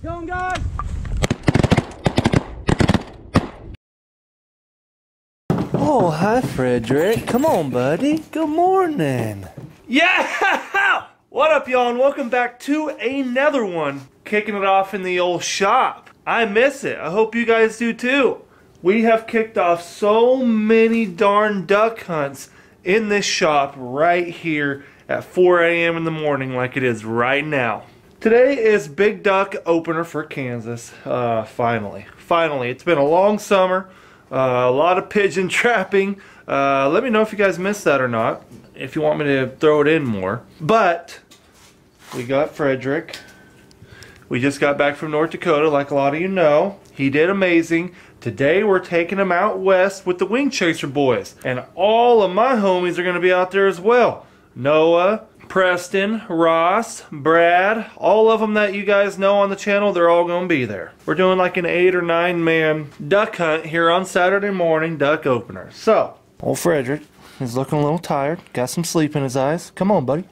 Going, guys. Oh, hi, Frederick. Come on, buddy. Good morning. Yeah! What up, y'all, and welcome back to another one. Kicking it off in the old shop. I miss it. I hope you guys do too. We have kicked off so many darn duck hunts in this shop right here at 4 a.m. in the morning like it is right now. Today is Big Duck opener for Kansas. Uh, finally. Finally. It's been a long summer. Uh, a lot of pigeon trapping. Uh, let me know if you guys missed that or not. If you want me to throw it in more. But we got Frederick. We just got back from North Dakota, like a lot of you know. He did amazing. Today we're taking him out west with the Wing Chaser boys. And all of my homies are going to be out there as well. Noah, Preston, Ross, Brad, all of them that you guys know on the channel, they're all going to be there. We're doing like an eight or nine man duck hunt here on Saturday morning, duck opener. So, old Frederick is looking a little tired, got some sleep in his eyes. Come on, buddy.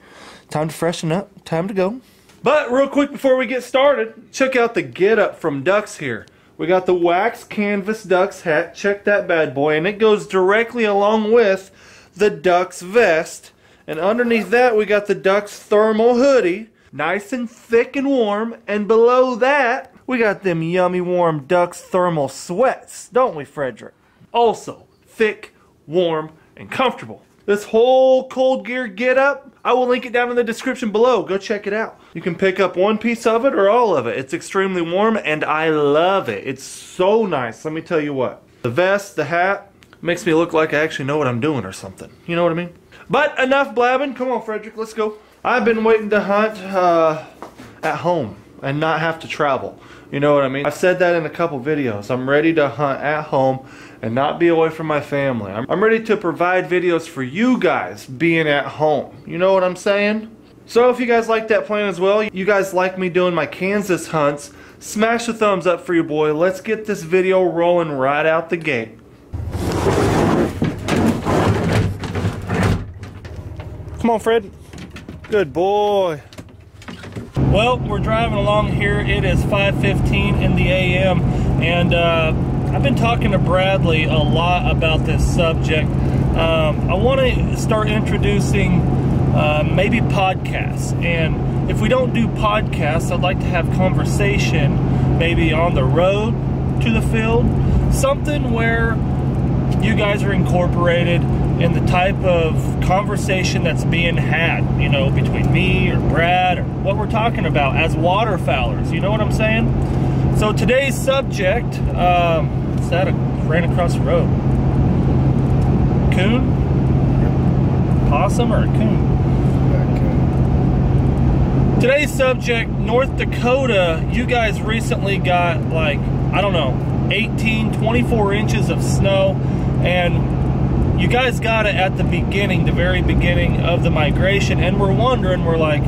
Time to freshen up, time to go. But real quick before we get started, check out the get up from DUX here. We got the wax canvas DUX hat, check that bad boy, and it goes directly along with the DUX vest. And underneath that, we got the DUX thermal hoodie, nice and thick and warm. And below that, we got them yummy warm DUX thermal sweats, don't we, Frederick? Also, thick, warm, and comfortable. This whole cold gear get up, I will link it down in the description below. Go check it out. You can pick up one piece of it or all of it. It's extremely warm and I love it. It's so nice. Let me tell you what. The vest, the hat, makes me look like I actually know what I'm doing or something. You know what I mean? But enough blabbing. Come on, Frederick, let's go. I've been waiting to hunt uh, at home and not have to travel. You know what I mean? I've said that in a couple videos. I'm ready to hunt at home and not be away from my family. I'm, I'm ready to provide videos for you guys being at home. You know what I'm saying? So if you guys like that plan as well, you guys like me doing my Kansas hunts, smash the thumbs up for your boy. Let's get this video rolling right out the gate. Come on, Fred. Good boy. Well, we're driving along here. It is 5.15 in the AM, and uh, I've been talking to Bradley a lot about this subject. Um, I want to start introducing uh, maybe podcasts, and if we don't do podcasts, I'd like to have conversation maybe on the road to the field, something where you guys are incorporated in the type of conversation that's being had, you know, between me or Brad or what we're talking about as waterfowlers. You know what I'm saying? So today's subject, um, is that a ran across the road? Coon? Possum or a coon? Today's subject, North Dakota, you guys recently got like, I don't know, 18, 24 inches of snow and you guys got it at the beginning, the very beginning of the migration, and we're wondering, we're like,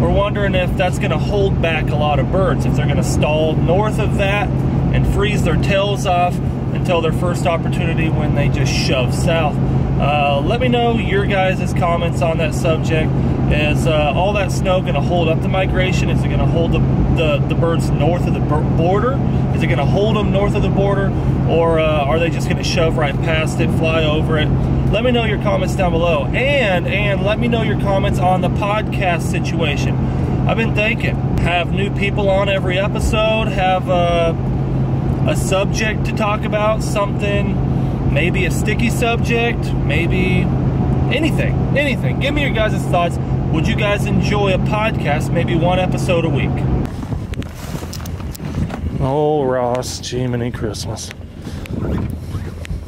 we're wondering if that's going to hold back a lot of birds, if they're going to stall north of that and freeze their tails off until their first opportunity when they just shove south. Uh, let me know your guys' comments on that subject. Is uh, all that snow going to hold up the migration? Is it going to hold the, the, the, birds north of the border? Is it going to hold them north of the border? Or uh, are they just going to shove right past it, fly over it? Let me know your comments down below. And, and let me know your comments on the podcast situation. I've been thinking, have new people on every episode, have uh, a subject to talk about, something, maybe a sticky subject, maybe anything, anything. Give me your guys' thoughts. Would you guys enjoy a podcast, maybe one episode a week? Oh, Ross, Jiminy Christmas.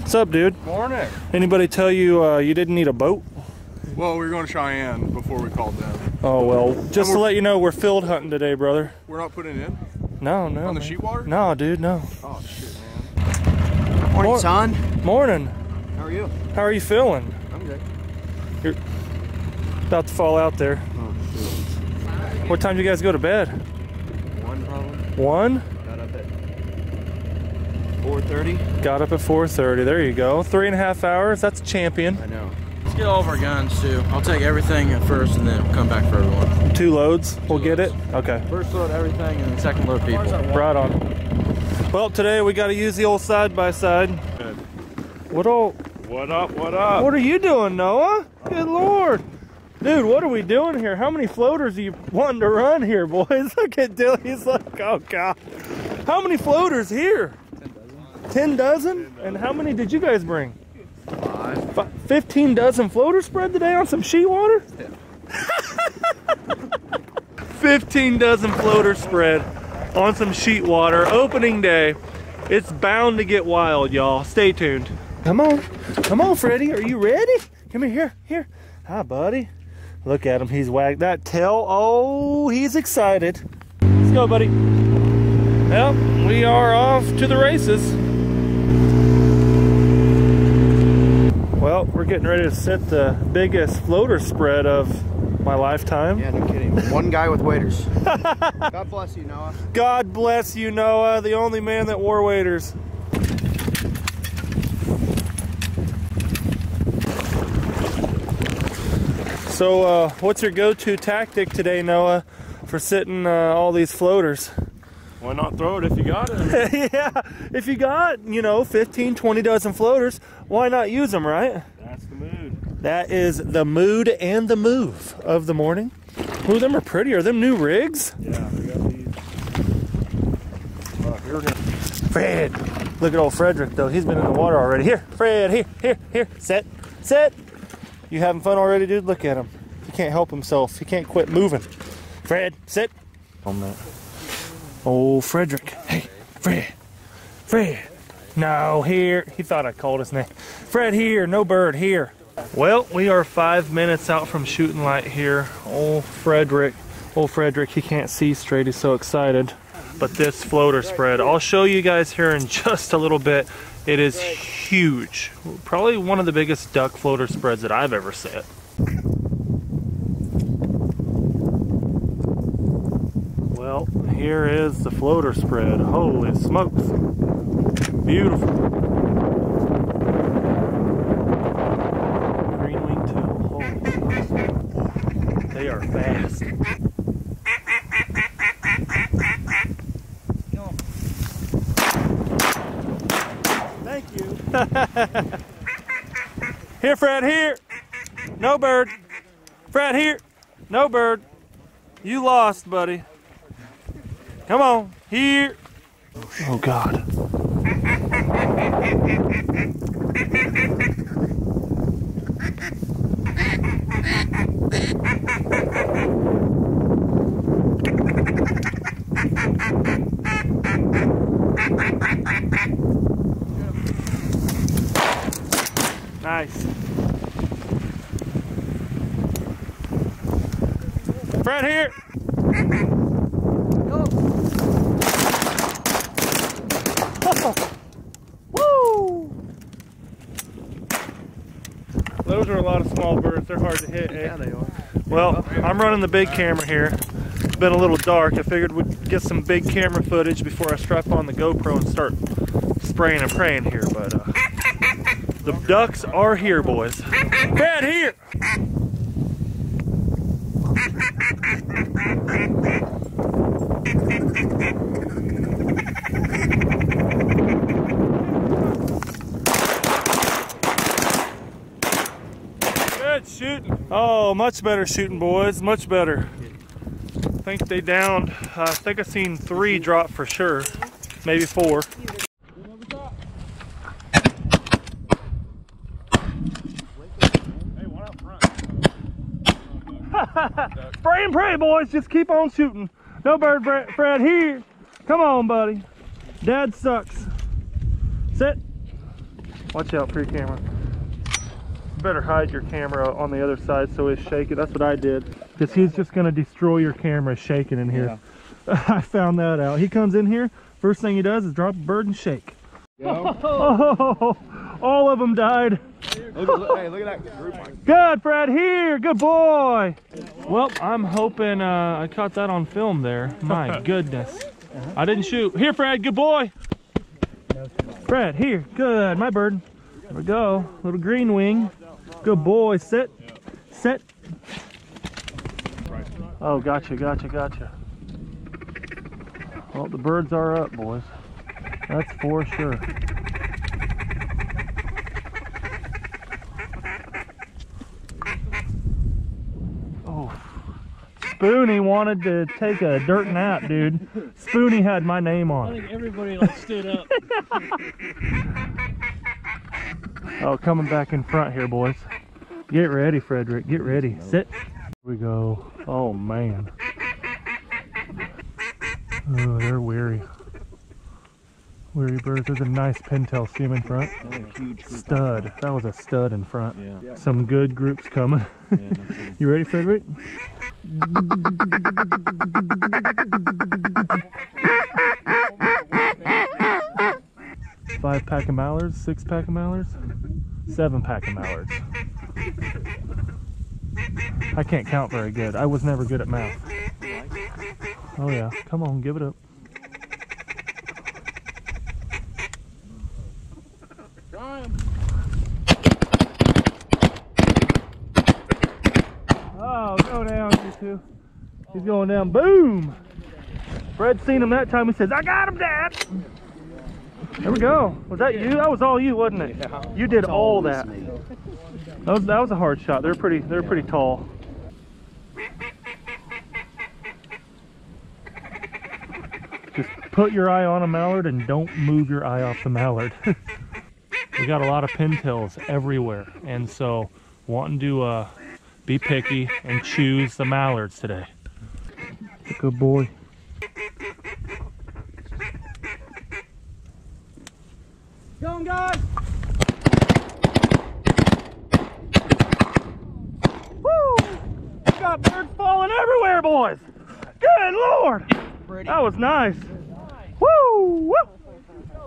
What's up, dude? Morning. Anybody tell you uh, you didn't need a boat? Well, we were going to Cheyenne before we called them. Oh, well, just to let you know, we're field hunting today, brother. We're not putting in? No, no. On the man. sheet water? No, dude, no. Oh, shit, man. Morning, Mor- son. Morning. How are you? How are you feeling? I'm good. You're about to fall out there. Oh, shoot. What time do you guys go to bed? One probably. One? Got up at 4.30. Got up at 4.30. There you go. Three and a half hours. That's champion. I know. Let's get all of our guns too. I'll take everything at first and then we'll come back for everyone. Two loads. We'll get it. Okay. First load everything and then second load people. Right on. Well, today we got to use the old side by side. What all? What up? What up? What are you doing, Noah? Good lord. Dude, what are we doing here? How many floaters are you wanting to run here, boys? Look at Dylan. He's like, oh, God. How many floaters here? 10 dozen. And how many did you guys bring? Five. 15 dozen floater spread today on some sheet water? 15 dozen floater spread on some sheet water. Opening day. It's bound to get wild, y'all. Stay tuned. Come on. Come on, Freddie. Are you ready? Come here, here, here. Hi, buddy. Look at him. He's wagged that tail. Oh, he's excited. Let's go, buddy. Well, we are off to the races. Well, we're getting ready to set the biggest floater spread of my lifetime. Yeah, no kidding. One guy with waders. God bless you, Noah. God bless you, Noah, the only man that wore waders. So, uh, what's your go-to tactic today, Noah, for sitting uh, all these floaters? Why not throw it if you got it? yeah, if you got, you know, 15, 20 dozen floaters, why not use them, right? That's the mood. That is the mood and the move of the morning. Ooh, them are pretty. Are them new rigs? Yeah, we got these. Oh, Gonna Fred. Look at old Frederick, though. He's been in the water already. Here, Fred, here, here, here. Set, set. You having fun already, dude? Look at him. He can't help himself. He can't quit moving. Fred, sit. On that. Oh, Frederick. Hey, Fred. Fred. No, here. He thought I called his name. Fred, here. No bird, here. Well, we are five minutes out from shooting light here. Old Frederick. Old Frederick, he can't see straight. He's so excited. But this floater spread, I'll show you guys here in just a little bit. It is huge. Probably one of the biggest duck floater spreads that I've ever set. Well, here is the floater spread. Holy smokes. Beautiful. Green wing teal. Holy smokes. They are fast. Thank you. here, Fred, here. No bird. Fred, here. No bird. You lost, buddy. Come on, here. Oh, God. Nice. Fred here. Woo! Those are a lot of small birds. They're hard to hit. Eh? Yeah, they are. Well, I'm running the big camera here. It's been a little dark. I figured we'd get some big camera footage before I strap on the GoPro and start spraying and praying here. But uh, the ducks are here, boys. Fred, here! Good shooting. Oh, much better shooting, boys. Much better. I think they downed. Uh, I think I've seen three drop for sure. Maybe four. Spray and pray, boys. Just keep on shooting. No bird, Fred, here. Come on, buddy. Dad sucks. Sit. Watch out for your camera. Better hide your camera on the other side so it's shaking. That's what I did. Because he's just going to destroy your camera shaking in here. I found that out. He comes in here, first thing he does is drop a bird and shake. Oh, all of them died. Look, look, hey, look at that group. Good, Fred, here. Good boy. Well, I'm hoping uh, I caught that on film there. My goodness. I didn't shoot. Here, Fred, good boy. Fred, here. Good, my bird. There we go. Little green wing. Good boy. Sit. Sit. Oh, gotcha, gotcha, gotcha. Well, the birds are up, boys. That's for sure. Spoonie wanted to take a dirt nap, dude. Spoonie had my name on I think everybody like stood up. Oh, coming back in front here, boys. Get ready, Frederick. Get ready. Sit. Here we go. Oh, man. Oh, they're weary. Weary birds. There's a nice pintail. See 'em in front? Stud. That was a stud in front. Yeah. Some good groups coming. you ready, Frederick? Five pack of mallards, six pack of mallards, seven pack of mallards. I can't count very good. I was never good at math. Oh yeah, come on, give it up. Oh, go down, you two. He's going down. Boom! Fred seen him that time. He says, I got him, Dad! There we go. Was that you? That was all you, wasn't it? You did all that. That was that was a hard shot. They're pretty they're pretty tall. Just put your eye on a mallard and don't move your eye off the mallard. we got a lot of pintails everywhere, and so wanting to uh, be picky and choose the mallards today. Good boy. Going, guys. Woo! Got birds falling everywhere, boys. Good lord. That was nice. Woo! Woo!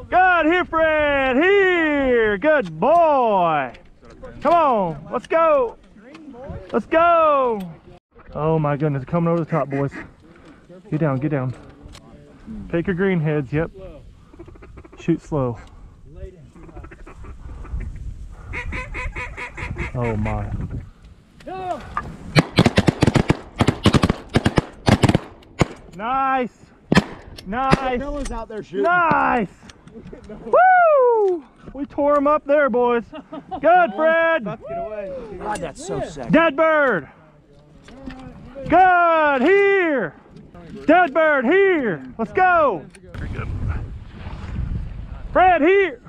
Good here, Fred. Here. Good boy. Come on. Let's go. Let's go. Oh my goodness. Coming over the top, boys. Get down. Get down. Pick your green heads. Yep. Shoot slow. Oh my. Nice. Nice. one's out there shooting. Nice. Woo! We tore him up there, boys. Good, Fred. God, that's so sick. Dead bird. Good. Here. Dead bird here. Let's go. Fred here.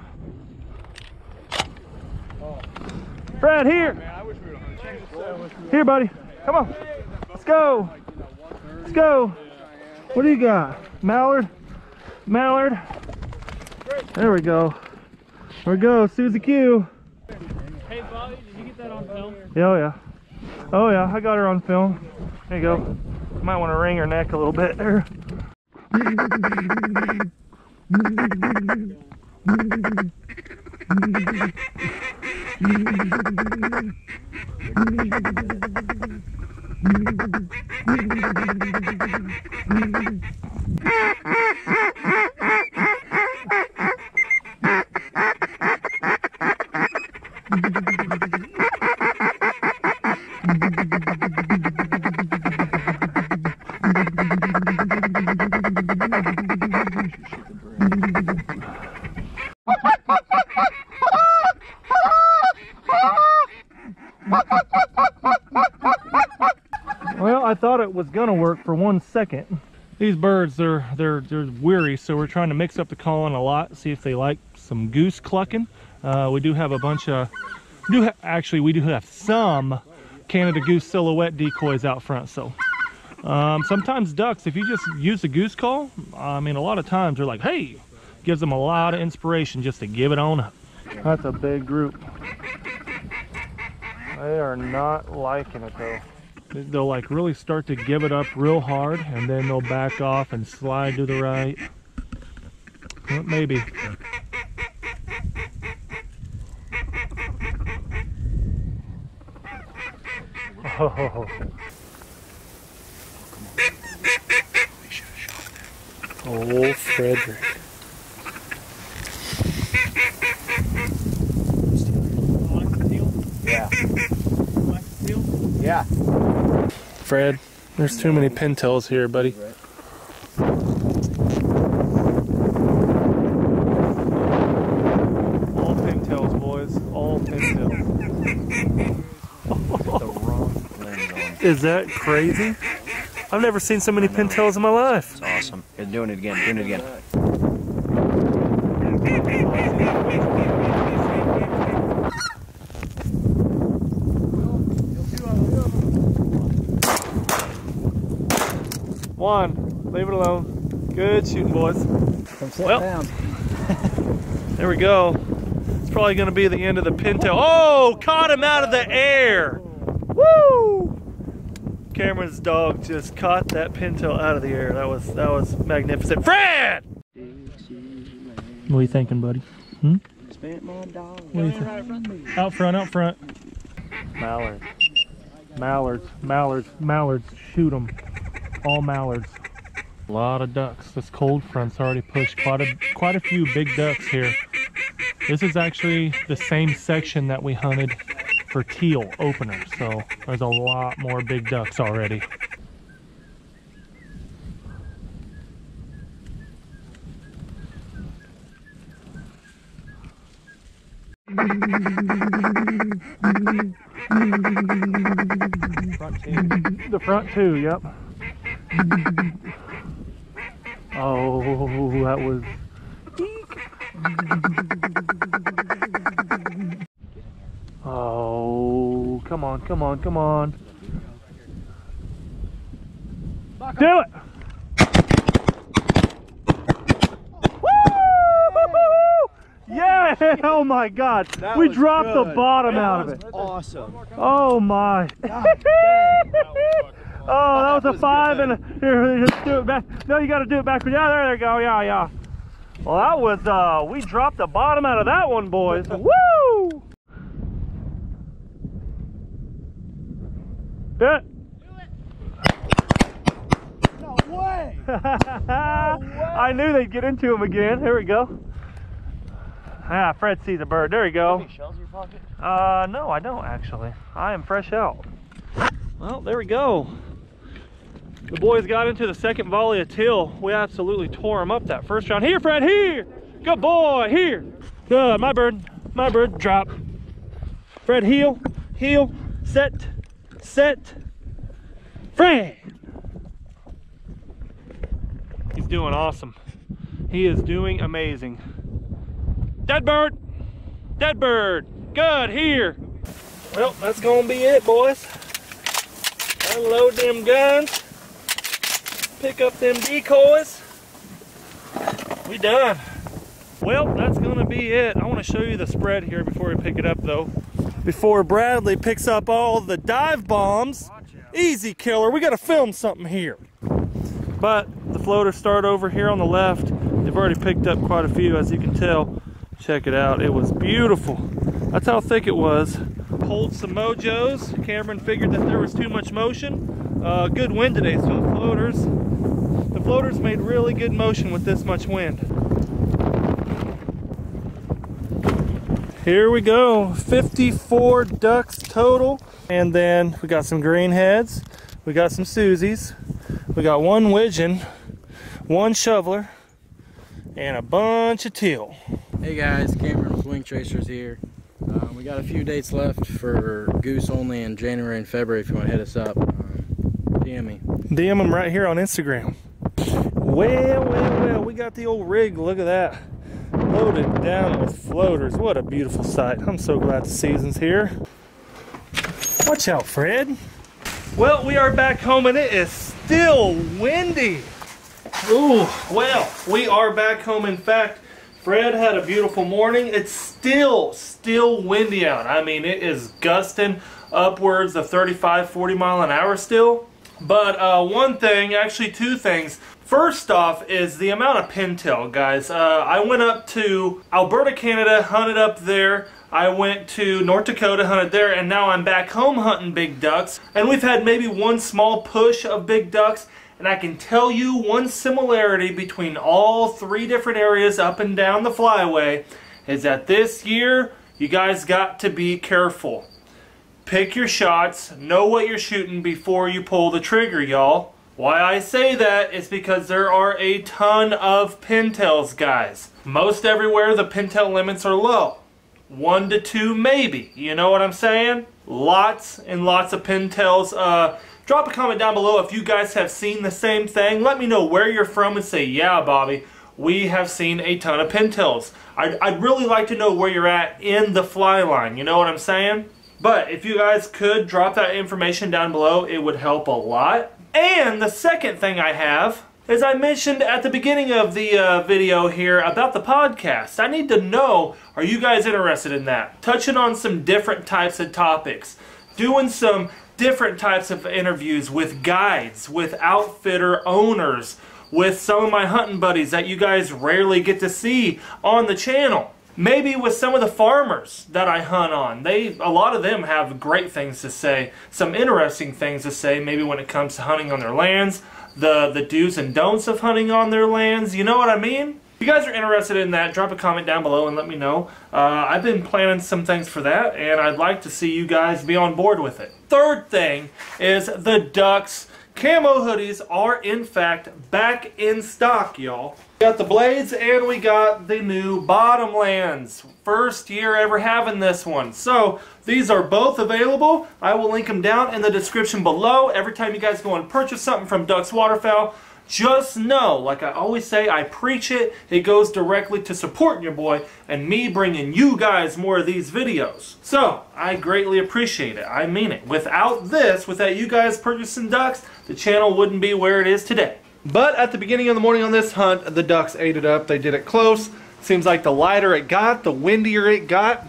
Fred here. Here, buddy. Come on. Let's go. Let's go. What do you got? Mallard? Mallard? There we go. There we go. Susie Q. Hey, Bobby, did you get that on film? Yeah, Oh yeah. Oh yeah, I got her on film. There you go. Might want to wring her neck a little bit there. Well, I thought it was gonna work for one second. These birds, they're they're they're weary, so we're trying to mix up the calling a lot. See if they like some goose clucking. Uh, we do have a bunch of, do actually we do have some Canada goose silhouette decoys out front. So um, sometimes ducks, if you just use the goose call, I mean a lot of times they're like, hey, gives them a lot of inspiration just to give it on up. That's a big group. They are not liking it though they'll like really start to give it up real hard and then they'll back off and slide to the right well, maybe oh. oh frederick Yeah. Yeah. Fred, there's too many pintails here, buddy. All pintails, boys. All pintails. Is that crazy? I've never seen so many pintails in my life. It's awesome. You're doing it again. Doing it again. One. Leave it alone. Good shooting, boys. Come sit Well. down. There we go. It's probably going to be the end of the pintail. Oh, caught him out of the air. Woo! Cameron's dog just caught that pintail out of the air. That was that was magnificent. Fred! What are you thinking, buddy? Hmm? Spent my dog. What do you think? Out front, out front. Mallards. Mallards, mallards, mallards. Shoot them. All mallards. A lot of ducks. This cold front's already pushed quite a quite a few big ducks here. This is actually the same section that we hunted for teal opener, so there's a lot more big ducks already. Front two. The front two, yep. Oh, that was. Oh, come on, come on, come on. Do it! Yeah! Oh my God! That we dropped the good. bottom out of it. Awesome. Oh my! oh, that was a five and here, let's do it back. No, you got to do it backwards. Yeah, there you go. Yeah, yeah. Well, that was uh, we dropped the bottom out of that one, boys. Woo! Do it. No way. I knew they'd get into him again. Here we go. Ah, Fred sees a bird. There you go. Any shells in your pocket? Uh, no, I don't actually. I am fresh out. Well, there we go. The boys got into the second volley of teal. We absolutely tore them up that first round. Here, Fred, here. Good boy, here. Good, my bird, my bird, drop. Fred, heel, heel, set, set. Fred. He's doing awesome. He is doing amazing. Dead bird, dead bird. Good, here. Well, that's gonna be it, boys. Unload them guns. Pick up them decoys. We done. Well, that's gonna be it. I wanna show you the spread here before we pick it up though. Before Bradley picks up all the dive bombs. Easy killer, we gotta film something here. But the floaters start over here on the left. They've already picked up quite a few as you can tell. Check it out, it was beautiful. That's how thick it was. Pulled some mojos. Cameron figured that there was too much motion. Uh, good wind today, so the floaters, the floaters made really good motion with this much wind. Here we go, 54 ducks total. And then we got some green heads, we got some Susies, we got one widgeon, one shoveler, and a bunch of teal. Hey guys, Cameron Wing Chasers here. We got a few dates left for goose only in January and February if you want to hit us up. DM me. DM them right here on Instagram. Well, well, well, we got the old rig. Look at that. Loaded down with floaters. What a beautiful sight. I'm so glad the season's here. Watch out, Fred. Well, we are back home and it is still windy. Ooh, well, we are back home. In fact, Fred had a beautiful morning. It's still, still windy out. I mean, it is gusting upwards of 35, 40 mile an hour still. But uh, one thing, actually two things. First off is the amount of pintail, guys. Uh, I went up to Alberta, Canada, hunted up there. I went to North Dakota, hunted there, and now I'm back home hunting big ducks. And we've had maybe one small push of big ducks. And I can tell you one similarity between all three different areas up and down the flyway is that this year you guys got to be careful. pick your shots, know what you're shooting before you pull the trigger, y'all. Why I say that is because there are a ton of pintails, guys. Most everywhere the pintail limits are low. One to two maybe, you know what I'm saying? Lots and lots of pintails. Uh, drop a comment down below if you guys have seen the same thing. Let me know where you're from and say, yeah, Bobby, we have seen a ton of pintails. I'd, I'd really like to know where you're at in the fly line, you know what I'm saying? But if you guys could drop that information down below, it would help a lot. And the second thing I have as I mentioned at the beginning of the uh, video here about the podcast, I need to know, are you guys interested in that? Touching on some different types of topics, doing some different types of interviews with guides, with outfitter owners, with some of my hunting buddies that you guys rarely get to see on the channel. Maybe with some of the farmers that I hunt on. They a lot of them have great things to say, some interesting things to say maybe when it comes to hunting on their lands, the the do's and don'ts of hunting on their lands, you know what I mean? If you guys are interested in that, drop a comment down below and let me know. Uh, I've been planning some things for that, and I'd like to see you guys be on board with it. Third thing is the DUX Camo hoodies are in fact back in stock, y'all. We got the blades and we got the new bottomlands. First year ever having this one. So these are both available. I will link them down in the description below. Every time you guys go and purchase something from DUX Waterfowl, just know, like I always say, I preach it. It goes directly to supporting your boy and me bringing you guys more of these videos. So, I greatly appreciate it. I mean it. Without this, without you guys purchasing DUX, the channel wouldn't be where it is today. But at the beginning of the morning on this hunt, the ducks ate it up. They did it close. Seems like the lighter it got, the windier it got,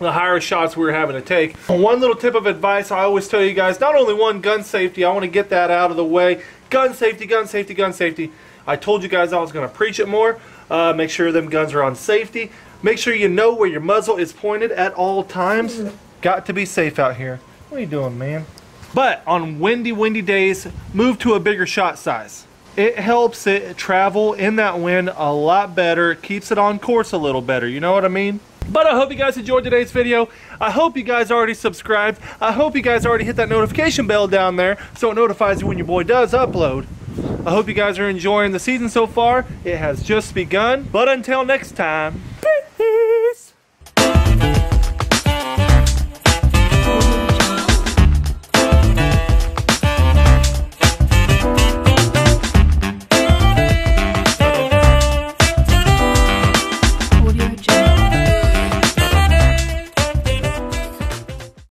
the higher shots we were having to take. One little tip of advice I always tell you guys, not only one, gun safety, I want to get that out of the way. Gun safety, gun safety, gun safety. I told you guys I was going to preach it more. Uh, make sure them guns are on safety. Make sure you know where your muzzle is pointed at all times. Got to be safe out here. What are you doing, man? But on windy, windy days, move to a bigger shot size. It helps it travel in that wind a lot better. It keeps it on course a little better. You know what I mean? But I hope you guys enjoyed today's video. I hope you guys already subscribed. I hope you guys already hit that notification bell down there so it notifies you when your boy does upload. I hope you guys are enjoying the season so far. It has just begun. But until next time, peace.